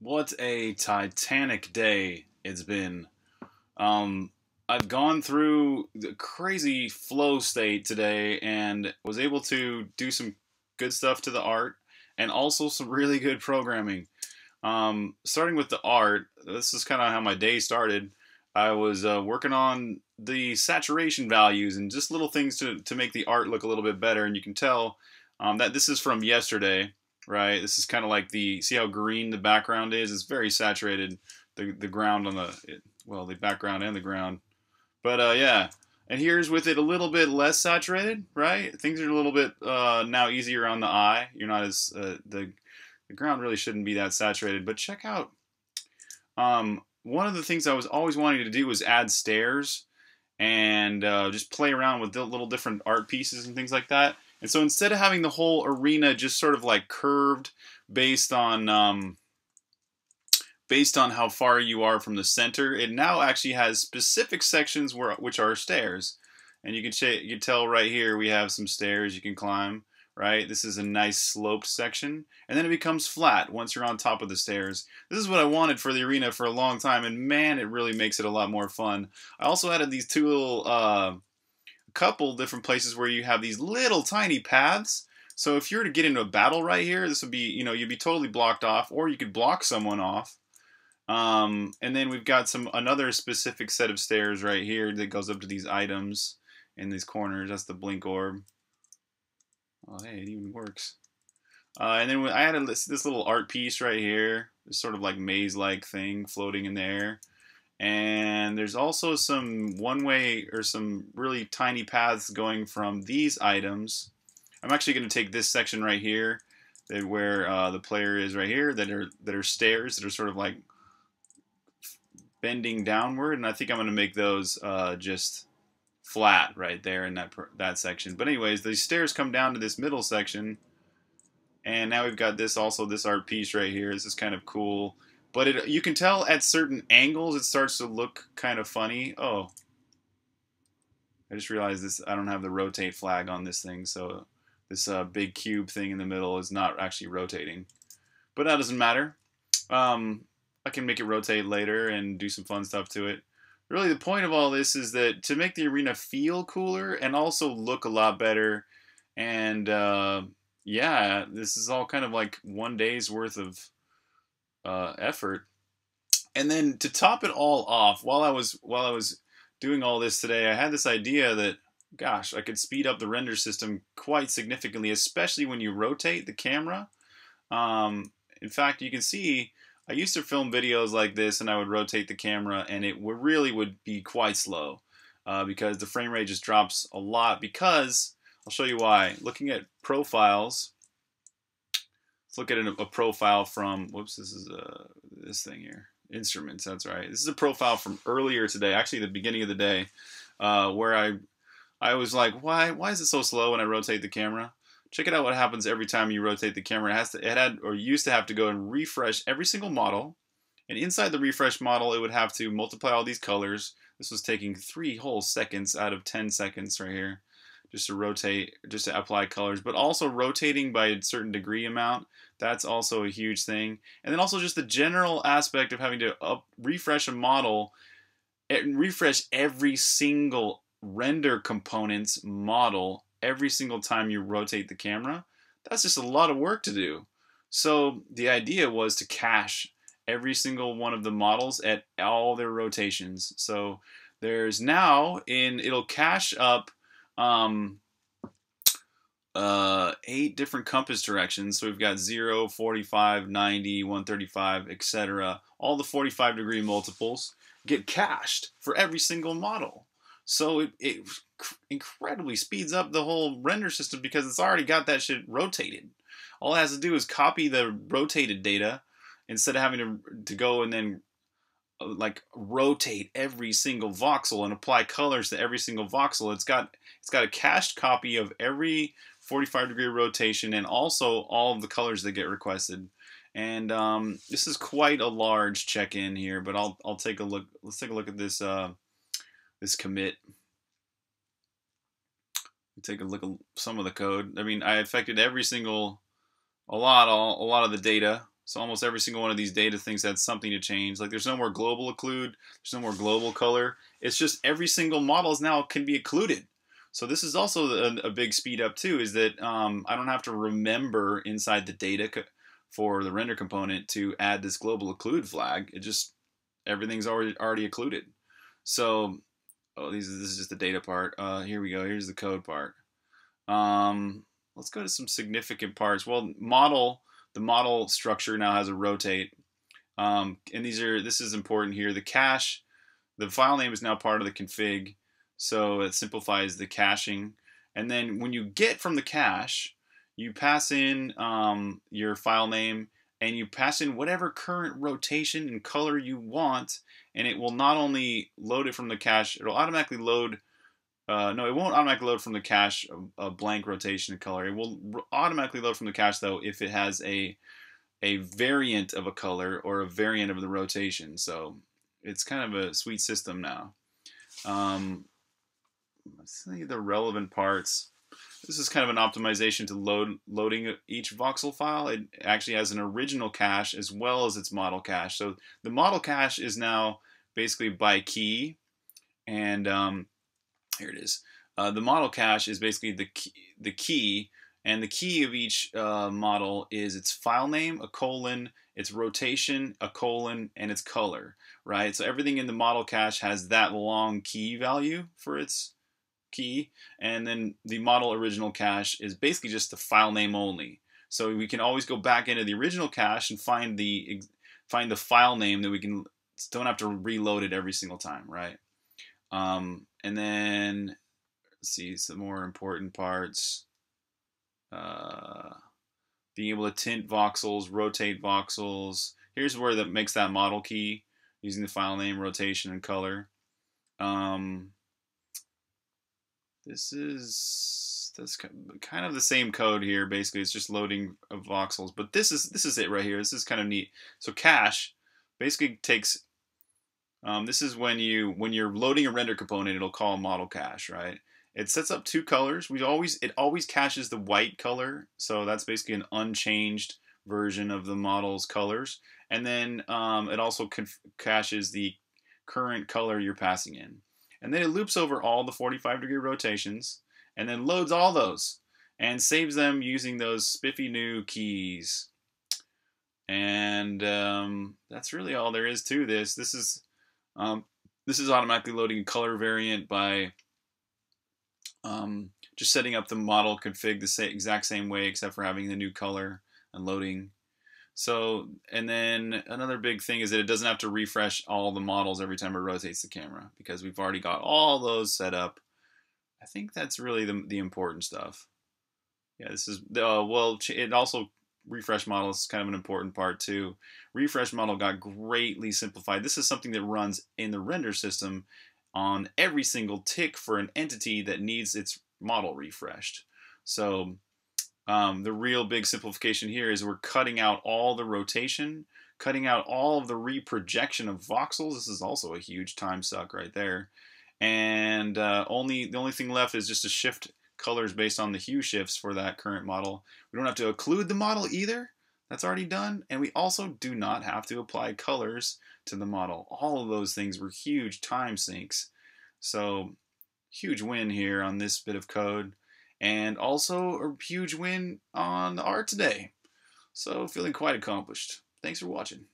What a titanic day it's been. Um, I've gone through the crazy flow state today and was able to do some good stuff to the art and also some really good programming. Um, starting with the art, this is kind of how my day started. I was uh, working on the saturation values and just little things to, to make the art look a little bit better. And you can tell um, that this is from yesterday, right? This is kind of like the, see how green the background is? It's very saturated, the, the ground on the, it, well, the background and the ground. But uh, yeah, and here's with it a little bit less saturated, right? Things are a little bit uh, now easier on the eye. You're not as, uh, the, the ground really shouldn't be that saturated. But check out, um, one of the things I was always wanting to do was add stairs and uh, just play around with little different art pieces and things like that. And so instead of having the whole arena just sort of like curved based on um, based on how far you are from the center, it now actually has specific sections where which are stairs. And you can you can tell right here we have some stairs you can climb right? This is a nice sloped section, and then it becomes flat once you're on top of the stairs. This is what I wanted for the arena for a long time, and man, it really makes it a lot more fun. I also added these two little, uh, couple different places where you have these little tiny paths. So if you were to get into a battle right here, this would be, you know, you'd be totally blocked off, or you could block someone off. Um, and then we've got some another specific set of stairs right here that goes up to these items in these corners. That's the blink orb. Oh, hey, it even works. Uh, and then I added this, this little art piece right here, this sort of like maze-like thing floating in there. And there's also some one-way or some really tiny paths going from these items. I'm actually going to take this section right here, where uh, the player is right here, that are that are stairs that are sort of like bending downward, and I think I'm going to make those uh, just flat right there in that that section. But anyways, these stairs come down to this middle section, and now we've got this also this art piece right here. This is kind of cool, but it you can tell at certain angles it starts to look kind of funny. Oh, I just realized this. I don't have the rotate flag on this thing, so this uh, big cube thing in the middle is not actually rotating. But that doesn't matter. Um, I can make it rotate later and do some fun stuff to it really the point of all this is that to make the arena feel cooler and also look a lot better and uh, yeah this is all kind of like one day's worth of uh, effort and then to top it all off while i was while i was doing all this today i had this idea that gosh i could speed up the render system quite significantly especially when you rotate the camera um, in fact you can see I used to film videos like this and I would rotate the camera and it would really would be quite slow uh, because the frame rate just drops a lot because I'll show you why. Looking at profiles, let's look at a, a profile from, whoops, this is uh, this thing here, instruments, that's right. This is a profile from earlier today, actually the beginning of the day, uh, where I I was like, why why is it so slow when I rotate the camera? check it out what happens every time you rotate the camera. It has to, it had, or used to have to go and refresh every single model. And inside the refresh model, it would have to multiply all these colors. This was taking three whole seconds out of 10 seconds right here just to rotate, just to apply colors, but also rotating by a certain degree amount. That's also a huge thing. And then also just the general aspect of having to up, refresh a model and refresh every single render component's model every single time you rotate the camera, that's just a lot of work to do. So the idea was to cache every single one of the models at all their rotations. So there's now in it'll cache up um, uh, eight different compass directions. So we've got 0, 45, 90, 135, etc. All the 45 degree multiples get cached for every single model. So it, it incredibly speeds up the whole render system because it's already got that shit rotated. All it has to do is copy the rotated data instead of having to, to go and then like rotate every single voxel and apply colors to every single voxel. It's got it's got a cached copy of every 45 degree rotation and also all of the colors that get requested. And um, this is quite a large check-in here, but I'll I'll take a look. Let's take a look at this. Uh, this commit. Take a look at some of the code. I mean, I affected every single, a lot, all, a lot of the data So almost every single one of these data things had something to change. Like there's no more global occlude, there's no more global color. It's just every single models now can be occluded. So this is also a, a big speed up too, is that um, I don't have to remember inside the data for the render component to add this global occlude flag. It just, everything's already already occluded. So, oh, these, this is just the data part. Uh, here we go, here's the code part. Um, let's go to some significant parts. Well, model, the model structure now has a rotate. Um, and these are, this is important here. The cache, the file name is now part of the config. So it simplifies the caching. And then when you get from the cache, you pass in um, your file name and you pass in whatever current rotation and color you want and it will not only load it from the cache, it'll automatically load uh, no, it won't automatically load from the cache a, a blank rotation color. It will automatically load from the cache though if it has a a variant of a color or a variant of the rotation. So it's kind of a sweet system now. Um, let's see the relevant parts. This is kind of an optimization to load loading each voxel file. It actually has an original cache as well as its model cache. So the model cache is now basically by key, and um, here it is. Uh, the model cache is basically the key, the key, and the key of each uh, model is its file name, a colon, its rotation, a colon, and its color, right? So everything in the model cache has that long key value for its key, and then the model original cache is basically just the file name only. So we can always go back into the original cache and find the find the file name that we can don't have to reload it every single time, right? Um, and then see some more important parts. Uh, being able to tint voxels, rotate voxels. Here's where that makes that model key using the file name, rotation, and color. Um, this is that's kind of the same code here. Basically, it's just loading of voxels. But this is this is it right here. This is kind of neat. So cache basically takes um, this is when you when you're loading a render component, it'll call model cache, right? It sets up two colors. We always it always caches the white color, so that's basically an unchanged version of the model's colors. And then um, it also caches the current color you're passing in. And then it loops over all the 45 degree rotations and then loads all those and saves them using those spiffy new keys. And um, that's really all there is to this. This is um, this is automatically loading a color variant by um, just setting up the model config the same, exact same way except for having the new color and loading. So, and then another big thing is that it doesn't have to refresh all the models every time it rotates the camera because we've already got all those set up. I think that's really the, the important stuff. Yeah, this is, uh, well, it also refresh model is kind of an important part too. Refresh model got greatly simplified. This is something that runs in the render system on every single tick for an entity that needs its model refreshed. So um, the real big simplification here is we're cutting out all the rotation, cutting out all of the reprojection of voxels. This is also a huge time suck right there. And uh, only the only thing left is just to shift colors based on the hue shifts for that current model. We don't have to occlude the model either. That's already done. And we also do not have to apply colors to the model. All of those things were huge time sinks. So huge win here on this bit of code. And also a huge win on the art today. So feeling quite accomplished. Thanks for watching.